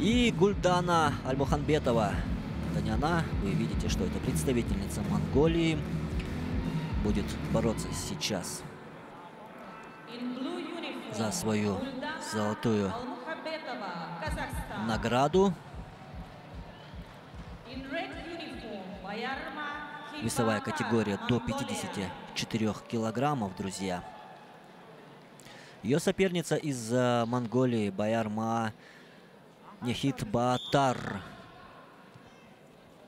И Гульдана Альмуханбетова. Это не она. Вы видите, что это представительница Монголии. Будет бороться сейчас за свою золотую награду. Весовая категория до 54 килограммов, друзья. Ее соперница из э, Монголии Баярма Нехит Батар.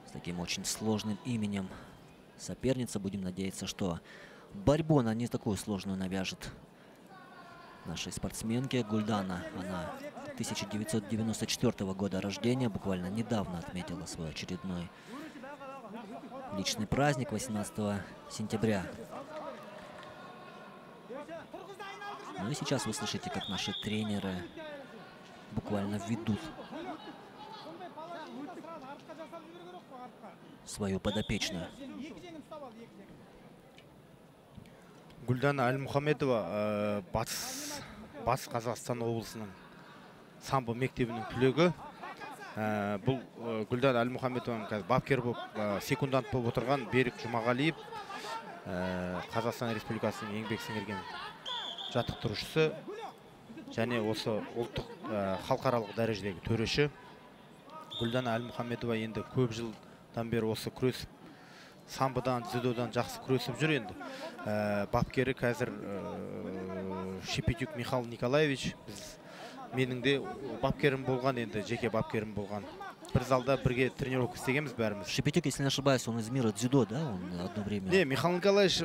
С таким очень сложным именем соперница. Будем надеяться, что борьбу она не такую сложную навяжет нашей спортсменке Гульдана. Она 1994 года рождения, буквально недавно отметила свой очередной личный праздник 18 сентября. Ну и сейчас вы слышите, как наши тренеры буквально ведут свою подопечную. гүлдана әлмұхамедова ә, батыс батыс қазақстан облысының самбо мектебінің түлегі ә, бұл ә, гүлдан әлмұхамедованың қазір бапкер болып секундант болып отырған берік жұмағалиев қазақстан республикасының еңбек сіңірген жаттықтырушысы және осы ұлттық ә, халықаралық дәрежедегі төреші гүлдана әлмұхамедова енді көп жылдан бері осы күресіп самбодан дзюдодан жақсы күресіп жүр енді. Ә, бапкері қазір ә, шепетюк михаил николаевич біз менің де бапкерім болған енді жеке бапкерім болған. Бір залда бірге тренировка істегенбіз бәріміз. Шепетюк, если не ошибаюсь, он из мира дзюдо, да? Он одно время... не михаил николаевич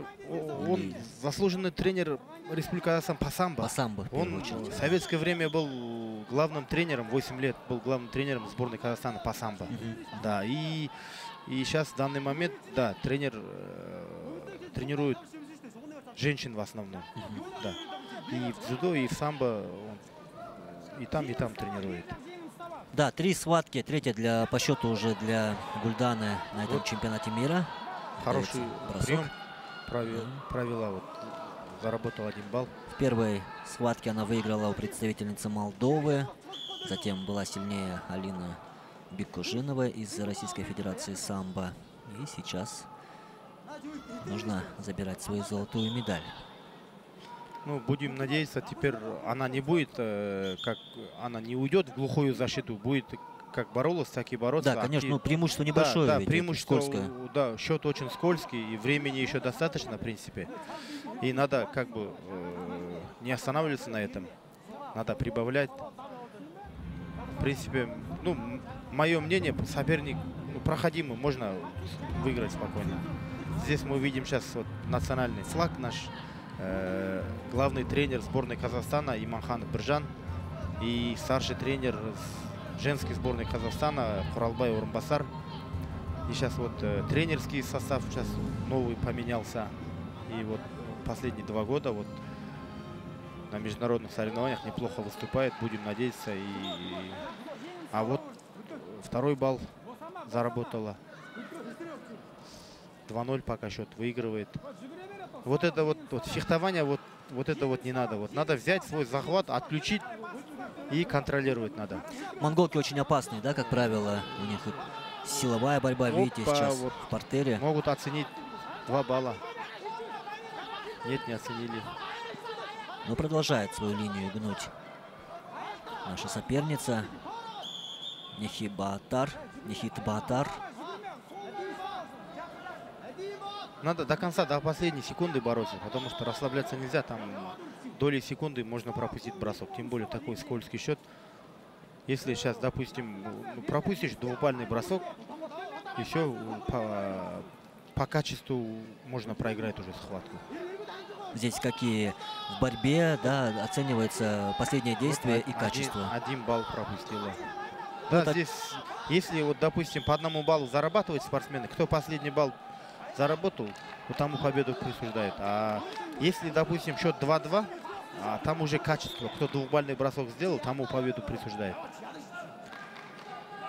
он заслуженный тренер республики казахстан по самбо По самбо, в он очередь. в советское время был главным тренером 8 лет был главным тренером сборной казахстана по самбо да и и сейчас в данный момент да тренер э, тренирует женщин в основном да и в дзюдо и в самбо он и там и там тренирует Да, три схватки. Третья для, по счету уже для Гульданы на этом Вот. чемпионате мира. хороший бросок. прием провел, провела вот заработал один балл В первой схватке она выиграла у представительницы Молдовы. Затем была сильнее Алина Бекужинова из Российской Федерации самбо. И сейчас нужно забирать свою золотую медаль. Ну, будем надеяться, теперь она не будет, э, как она не уйдет в глухую защиту, будет как боролась, так и бороться. Да, конечно, ну преимущество Да, небольшое. Да, это преимущество, скользкое. да, счет очень скользкий, и времени еще достаточно, в принципе. И надо как бы э, не останавливаться на этом, надо прибавлять. В принципе, ну, мое мнение, соперник ну, проходимый, можно выиграть спокойно. Здесь мы видим сейчас вот национальный флаг наш, э, главный тренер сборной Казахстана Иманханов Биржан и старший тренер женской сборной Казахстана Хуралбай Урмбасар. И сейчас вот э, тренерский состав сейчас новый поменялся. И вот последние два года вот на международных соревнованиях неплохо выступает. Будем надеяться. И- А вот второй балл заработала. 2-0 пока счет выигрывает. Вот это вот, вот фехтование, вот, вот это вот не надо. Вот надо взять свой захват, отключить и контролировать надо. Монголки очень опасные, да, как правило. У них вот силовая борьба, видите, Опа, сейчас вот. в портере. Могут оценить 2 балла. Нет, не оценили. Но продолжает свою линию гнуть наша соперница. Нехи Баатар. Нехит Надо до конца, до последней секунды бороться, потому что расслабляться нельзя. Там доли секунды можно пропустить бросок. Тем более такой скользкий счет. Если сейчас, допустим, ну, пропустишь двухбальный бросок, все, по, по качеству можно проиграть уже схватку. Здесь какие в борьбе, да, оценивается последнее действие Вот и один- качество. Один, балл пропустила. Да, так- здесь, если вот, допустим, по одному баллу зарабатывают спортсмены, кто последний балл заработал, то тому победу присуждают. А если, допустим, счет 2-2, а там уже качество, кто двухбальный бросок сделал, тому победу присуждает.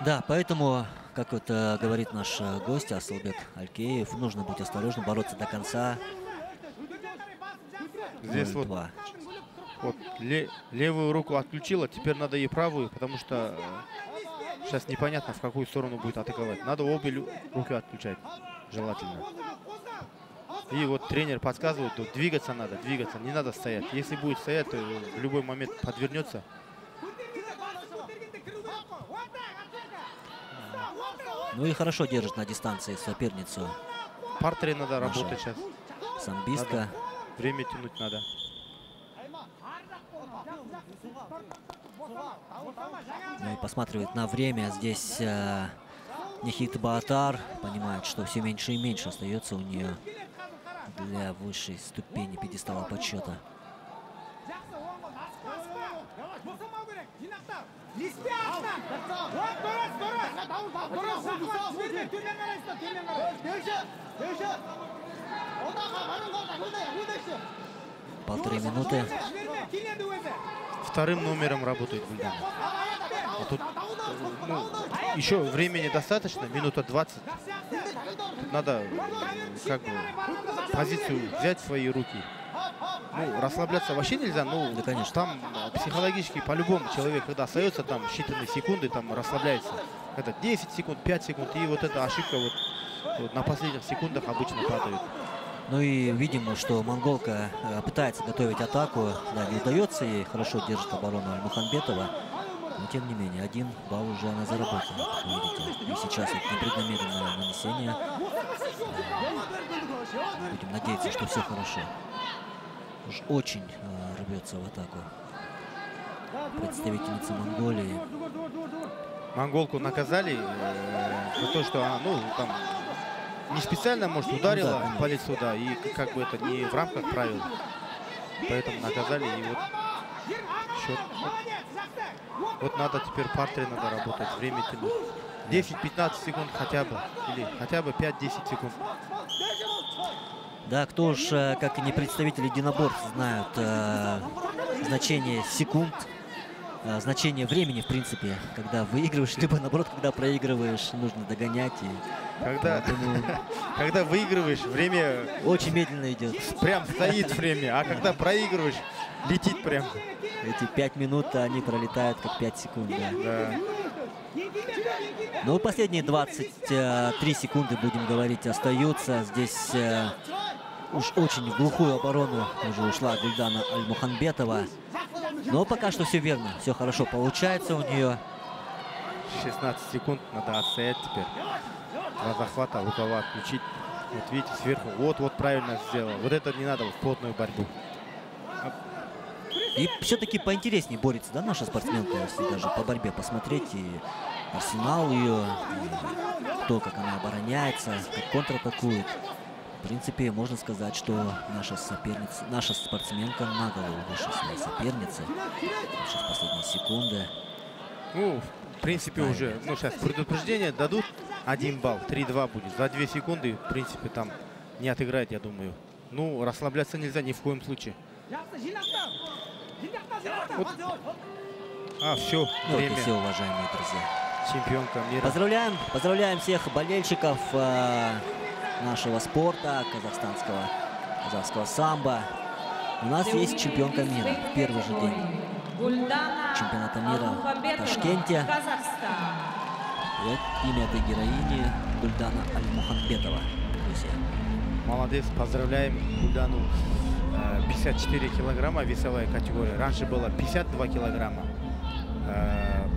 Да, поэтому, как вот э, говорит наш э, гость Асылбек Алькеев, нужно быть осторожным, бороться до конца. Здесь вот, 0-2. вот ле- левую руку отключила, теперь надо и правую, потому что э, Сейчас непонятно, в какую сторону будет атаковать. Надо обе руки отключать, желательно. И вот тренер подсказывает, то двигаться надо, двигаться, не надо стоять. Если будет стоять, то в любой момент подвернется. Ну и хорошо держит на дистанции соперницу. Партере надо работать сейчас. Самбистка. Надо. Время тянуть надо. Ну и посматривает на время. Здесь э, Нихит Баатар понимает, что все меньше и меньше остается у нее для высшей ступени пьедестала почета. Полторы минуты. Вторым номером работает Гульдана. А тут ну, еще времени достаточно, минута 20. Тут надо как бы позицию взять в свои руки. Ну, расслабляться вообще нельзя, ну, да, конечно. там психологически по-любому человек, когда остается там считанные секунды, там расслабляется. Это 10 секунд, 5 секунд, и вот эта ошибка вот, вот на последних секундах обычно падает. Ну и видимо, что монголка э, пытается готовить атаку. Да, не удается ей, хорошо держит оборону Мухамбетова. Но тем не менее, один балл уже она заработала, как вы видите. И сейчас вот непреднамеренное нанесение. Будем надеяться, что все хорошо. Уж очень э, рвется в атаку представительница Монголии. Монголку наказали э, за то, что она, ну, там, не специально, может, ударила ну, да, по лицу, да, и как бы это не в рамках правил. Поэтому наказали, и вот счет. Вот надо теперь партере надо работать, время тянуть. 10-15 секунд хотя бы, или хотя бы 5-10 секунд. Да, кто уж, э, как и не представители единоборств, знают э, значение секунд Э, значение времени, в принципе, когда выигрываешь, либо наоборот, когда проигрываешь, нужно догонять. И когда, поэтому... когда выигрываешь, время очень медленно идет. Прям стоит время, а когда проигрываешь, летит прям. Эти пять минут, они пролетают как пять секунд. Да. да. Ну, последние 23 секунды, будем говорить, остаются. Здесь э, уж очень в глухую оборону уже ушла Гульдана Альмуханбетова. Но пока что все верно, все хорошо получается у нее. 16 секунд надо отстоять теперь. Два захвата, рукава отключить. Вот видите, сверху. Вот-вот правильно сделал. Вот это не надо в плотную борьбу. И все-таки поинтереснее борется, да, наша спортсменка, если даже по борьбе посмотреть. И арсенал ее, и то, как она обороняется, как контратакует. В принципе, можно сказать, что наша соперница, наша спортсменка на голову выше своей соперницы. Сейчас последние секунды. Ну, в принципе, уже, ну, сейчас предупреждение дадут. Один балл, 3-2 будет. За 2 секунды, в принципе, там не отыграет, я думаю. Ну, расслабляться нельзя ни в коем случае. Вот. А, все, ну, время. Все, уважаемые друзья. Чемпионка мира. Поздравляем, поздравляем всех болельщиков. Э нашего спорта, казахстанского, казахского самбо. У нас есть чемпионка мира в первый же день чемпионата мира в Ташкенте. Вот имя этой героини Гульдана Аль-Мухамбетова, друзья. Молодец, поздравляем Гульдану. 54 э, килограмма весовая категория. Раньше было 52 килограмма. Э,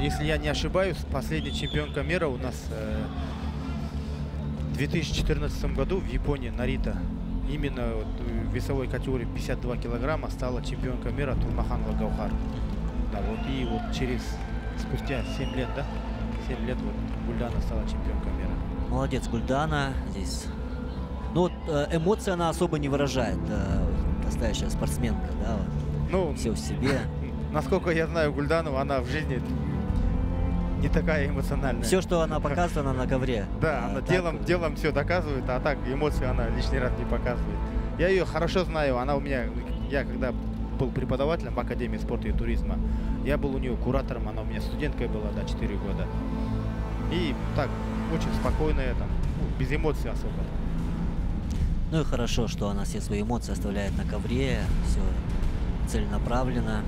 если я не ошибаюсь, последняя чемпионка мира у нас э, в 2014 году в Японии Нарита именно в весовой категории 52 килограмма стала чемпионка мира Турмаханова Гаухар. Да, вот и вот через спустя 7 лет, да, 7 лет вот Гульдана стала чемпионкой мира. Молодец Гульдана здесь. Ну вот э, эмоции она особо не выражает, э, настоящая спортсменка, да, вот. Ну, все в себе. Насколько я знаю Гульдану, она в жизни не такая эмоциональная. Все, что она показывает, она на ковре. Да, а, она так... делом, делом все доказывает, а так эмоции она лишний раз не показывает. Я ее хорошо знаю, она у меня, я когда был преподавателем в Академии спорта и туризма, я был у нее куратором, она у меня студенткой была, да, 4 года. И так, очень спокойная, там, ну, без эмоций особо. Ну и хорошо, что она все свои эмоции оставляет на ковре, все целенаправленно.